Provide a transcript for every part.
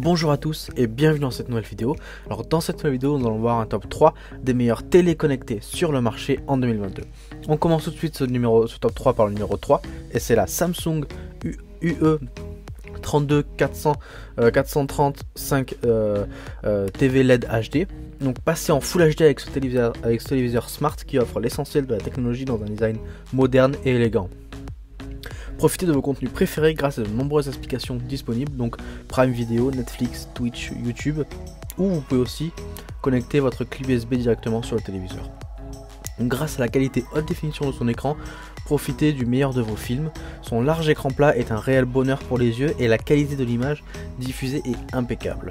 Bonjour à tous et bienvenue dans cette nouvelle vidéo. Alors dans cette nouvelle vidéo, nous allons voir un top 3 des meilleurs téléconnectés sur le marché en 2022. On commence tout de suite ce, top 3 par le numéro 3 et c'est la Samsung UE 32 400 430 5 TV LED HD. Donc passé en Full HD avec ce téléviseur smart qui offre l'essentiel de la technologie dans un design moderne et élégant. Profitez de vos contenus préférés grâce à de nombreuses applications disponibles, donc Prime Video, Netflix, Twitch, YouTube, ou vous pouvez aussi connecter votre clé USB directement sur le téléviseur. Grâce à la qualité haute définition de son écran, profitez du meilleur de vos films. Son large écran plat est un réel bonheur pour les yeux et la qualité de l'image diffusée est impeccable.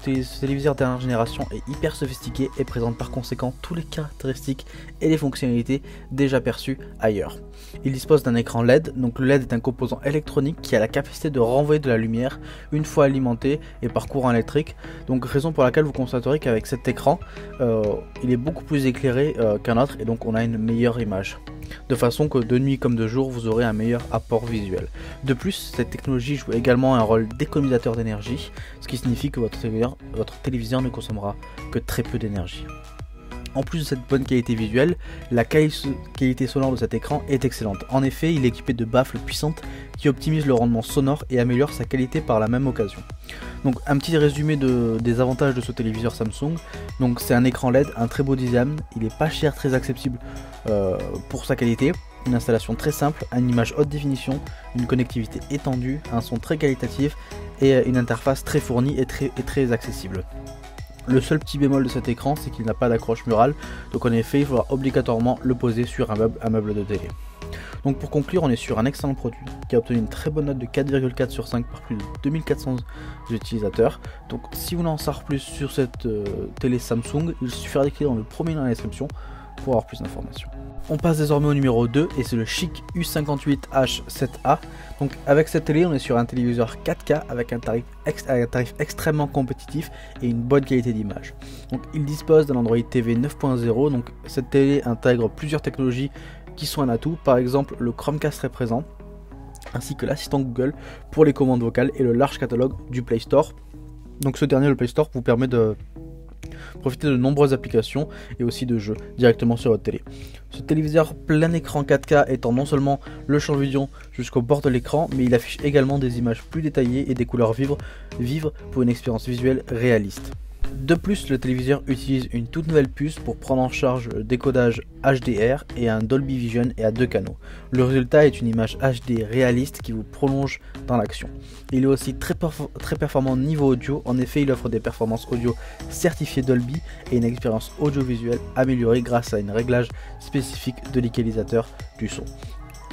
Ce téléviseur dernière génération est hyper sophistiqué et présente par conséquent toutes les caractéristiques et les fonctionnalités déjà perçues ailleurs. Il dispose d'un écran LED, donc le LED est un composant électronique qui a la capacité de renvoyer de la lumière une fois alimenté et par courant électrique. Donc raison pour laquelle vous constaterez qu'avec cet écran, euh, il est beaucoup plus éclairé euh, qu'un autre et donc on a une meilleure image de façon que de nuit comme de jour vous aurez un meilleur apport visuel. De plus, cette technologie joue également un rôle d'économisateur d'énergie, ce qui signifie que votre téléviseur, votre téléviseur ne consommera que très peu d'énergie. En plus de cette bonne qualité visuelle, la qualité sonore de cet écran est excellente. En effet, il est équipé de baffles puissantes qui optimisent le rendement sonore et améliorent sa qualité par la même occasion. Donc un petit résumé des avantages de ce téléviseur Samsung. C'est un écran LED, un très beau design, il est pas cher, très accessible euh, pour sa qualité, une installation très simple, une image haute définition, une connectivité étendue, un son très qualitatif et une interface très fournie et très, et très accessible. Le seul petit bémol de cet écran, c'est qu'il n'a pas d'accroche murale, donc en effet, il faudra obligatoirement le poser sur un meuble, un meuble de télé. Donc pour conclure, on est sur un excellent produit qui a obtenu une très bonne note de 4,4 sur 5 par plus de 2400 utilisateurs. Donc si vous voulez en savoir plus sur cette euh, télé Samsung, il suffira d'écrire dans le premier lien dans la description pour avoir plus d'informations. On passe désormais au numéro 2 et c'est le Chic U58H7A. Donc avec cette télé, on est sur un téléviseur 4K avec un tarif, un tarif extrêmement compétitif et une bonne qualité d'image. Donc il dispose d'un Android TV 9.0. Donc cette télé intègre plusieurs technologies qui sont un atout. Par exemple, le Chromecast est présent ainsi que l'assistant Google pour les commandes vocales et le large catalogue du Play Store. Donc ce dernier, le Play Store, vous permet de profiter de nombreuses applications et aussi de jeux directement sur votre télé. Ce téléviseur plein écran 4K étant non seulement le champ vision jusqu'au bord de l'écran, mais il affiche également des images plus détaillées et des couleurs vives, vives pour une expérience visuelle réaliste. De plus, le téléviseur utilise une toute nouvelle puce pour prendre en charge le décodage HDR et un Dolby Vision et à deux canaux. Le résultat est une image HD réaliste qui vous prolonge dans l'action. Il est aussi très, très performant niveau audio, en effet il offre des performances audio certifiées Dolby et une expérience audiovisuelle améliorée grâce à un réglage spécifique de l'égalisateur du son.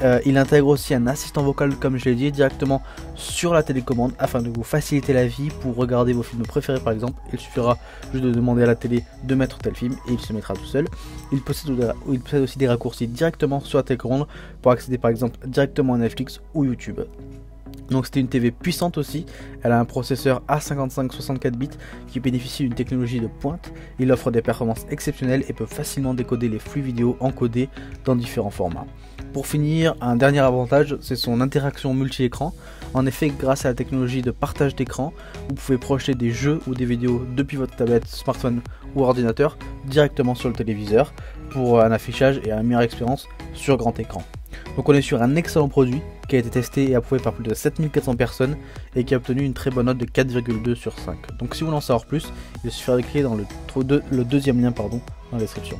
Euh, il intègre aussi un assistant vocal, comme je l'ai dit, directement sur la télécommande afin de vous faciliter la vie pour regarder vos films préférés par exemple. Il suffira juste de demander à la télé de mettre tel film et il se mettra tout seul. Il possède, il possède aussi des raccourcis directement sur la télécommande pour accéder par exemple directement à Netflix ou YouTube. Donc c'était une TV puissante aussi, elle a un processeur A55 64 bits qui bénéficie d'une technologie de pointe, il offre des performances exceptionnelles et peut facilement décoder les flux vidéo encodés dans différents formats. Pour finir, un dernier avantage, c'est son interaction multi-écran. En effet, grâce à la technologie de partage d'écran, vous pouvez projeter des jeux ou des vidéos depuis votre tablette, smartphone ou ordinateur directement sur le téléviseur pour un affichage et une meilleure expérience sur grand écran. Donc on est sur un excellent produit qui a été testé et approuvé par plus de 7400 personnes et qui a obtenu une très bonne note de 4,2 sur 5. Donc si vous voulez en savoir plus, il suffira de cliquer dans le, deuxième lien pardon, dans la description.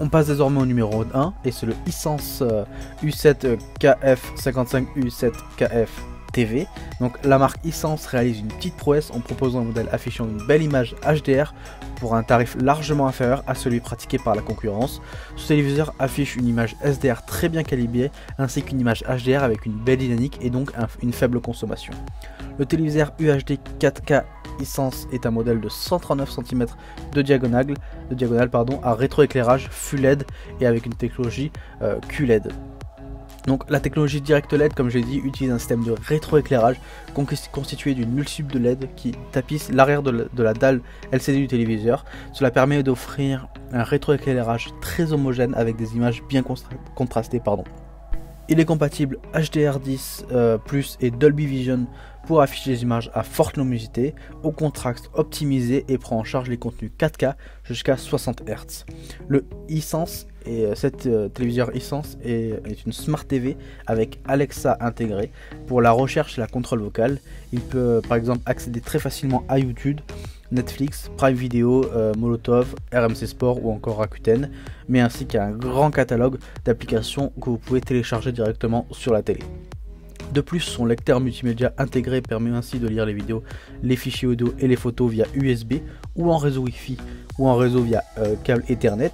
On passe désormais au numéro 1 et c'est le Hisense U7KF55U7KF Donc la marque Hisense réalise une petite prouesse en proposant un modèle affichant une belle image HDR pour un tarif largement inférieur à celui pratiqué par la concurrence. Ce téléviseur affiche une image SDR très bien calibrée ainsi qu'une image HDR avec une belle dynamique et donc une faible consommation. Le téléviseur UHD 4K Essence est un modèle de 139 cm de diagonale, de diagonale pardon, à rétroéclairage Full LED et avec une technologie euh, QLED. Donc la technologie Direct LED, comme j'ai dit, utilise un système de rétroéclairage constitué d'une multitude de LED qui tapisse l'arrière de, la dalle LCD du téléviseur. Cela permet d'offrir un rétroéclairage très homogène avec des images bien contrastées. Pardon. Il est compatible HDR10 euh, et Dolby Vision pour afficher les images à forte luminosité, au contraste optimisé et prend en charge les contenus 4K jusqu'à 60 Hz. Le e-Sense et euh, cette euh, téléviseur e-Sense est, est, une Smart TV avec Alexa intégré pour la recherche et la contrôle vocale. Il peut par exemple accéder très facilement à YouTube, Netflix, Prime Video, euh, Molotov, RMC Sport ou encore Rakuten, mais ainsi qu'à un grand catalogue d'applications que vous pouvez télécharger directement sur la télé. De plus, son lecteur multimédia intégré permet ainsi de lire les vidéos, les fichiers audio et les photos via USB ou en réseau Wi-Fi ou en réseau via euh, câble Ethernet.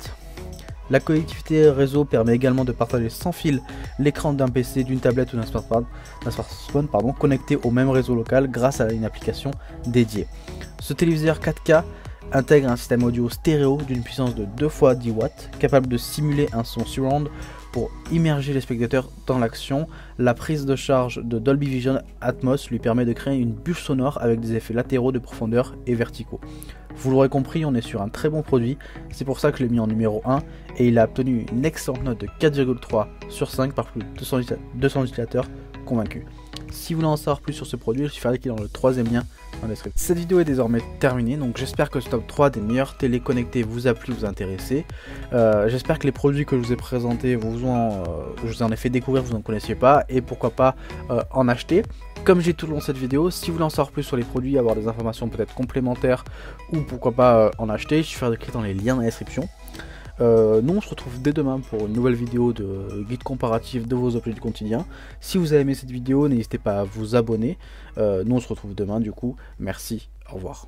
La connectivité réseau permet également de partager sans fil l'écran d'un PC, d'une tablette ou d'un smartphone, connecté au même réseau local grâce à une application dédiée. Ce téléviseur 4K intègre un système audio stéréo d'une puissance de 2 fois 10 watts, capable de simuler un son surround pour immerger les spectateurs dans l'action. La prise de charge de Dolby Vision Atmos lui permet de créer une bûche sonore avec des effets latéraux de profondeur et verticaux. Vous l'aurez compris, on est sur un très bon produit, c'est pour ça que je l'ai mis en numéro 1 et il a obtenu une excellente note de 4,3 sur 5 par plus de 200 utilisateurs convaincus. Si vous voulez en savoir plus sur ce produit, il suffit de cliquer dans le troisième lien dans la description. Cette vidéo est désormais terminée, donc j'espère que ce top 3 des meilleurs téléconnectés vous a plu, vous a intéressé. Euh, j'espère que les produits que je vous ai présentés, vous ont, euh, je vous en ai fait découvrir, vous n'en connaissiez pas, et pourquoi pas euh, en acheter. Comme j'ai tout le long de cette vidéo, si vous voulez en savoir plus sur les produits, avoir des informations peut-être complémentaires, ou pourquoi pas en acheter, il suffit de cliquer dans les liens dans la description. Euh, nous on se retrouve dès demain pour une nouvelle vidéo de guide comparatif de vos objets du quotidien. Si vous avez aimé cette vidéo, n'hésitez pas à vous abonner. Euh, nous on se retrouve demain du coup. Merci, au revoir.